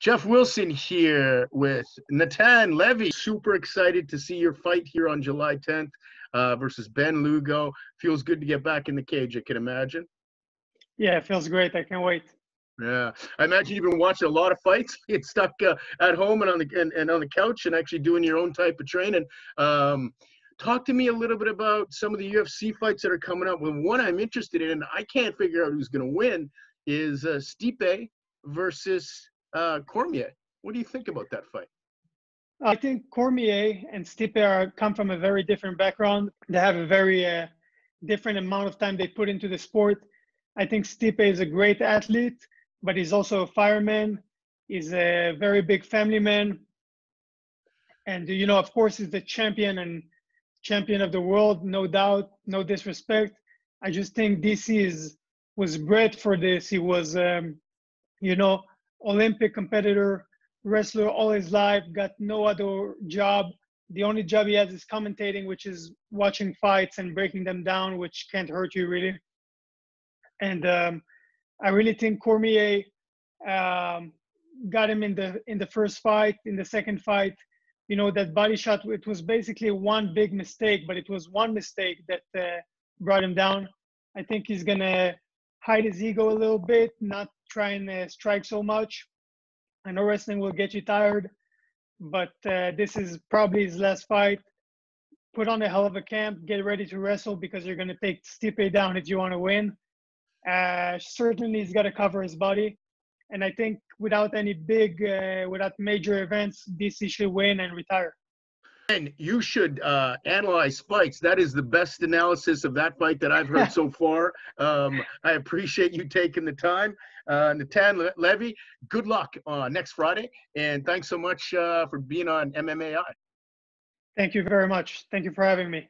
Geoff Wilson here with Natan Levy. Super excited to see your fight here on July 10th uh, versus Ben Lugo. Feels good to get back in the cage, I can imagine. Yeah, it feels great. I can't wait. Yeah, I imagine you've been watching a lot of fights. Get stuck uh, at home and on the and, and, on the couch and actually doing your own type of training. Um, talk to me a little bit about some of the UFC fights that are coming up. Well, one I'm interested in, and I can't figure out who's going to win, is uh, Stipe versus uh, Cormier. What do you think about that fight? I think Cormier and Stipe are come from a very different background. They have a very uh, different amount of time they put into the sport. I think Stipe is a great athlete, but he's also a fireman. He's a very big family man, and you know, of course, he's the champion and champion of the world, no doubt, no disrespect. I just think DC is was bred for this. He was, um, you know, Olympic competitor, wrestler all his life, got no other job. The only job he has is commentating, which is watching fights and breaking them down, which can't hurt you really. And um, I really think Cormier um, got him in the in the first fight. In the second fight, you know that body shot. It was basically one big mistake, but it was one mistake that uh, brought him down. I think he's gonna hide his ego a little bit, not try and uh, strike so much. I know wrestling will get you tired, but uh, this is probably his last fight. Put on a hell of a camp, get ready to wrestle because you're going to take Stipe down if you want to win. Uh, certainly, he's got to cover his body. And I think without any big, uh, without major events, DC should win and retire. And you should uh, analyze fights. That is the best analysis of that fight that I've heard so far. Um, I appreciate you taking the time. Uh, Natan Levy, good luck uh, next Friday. And thanks so much uh, for being on MMAI. Thank you very much. Thank you for having me.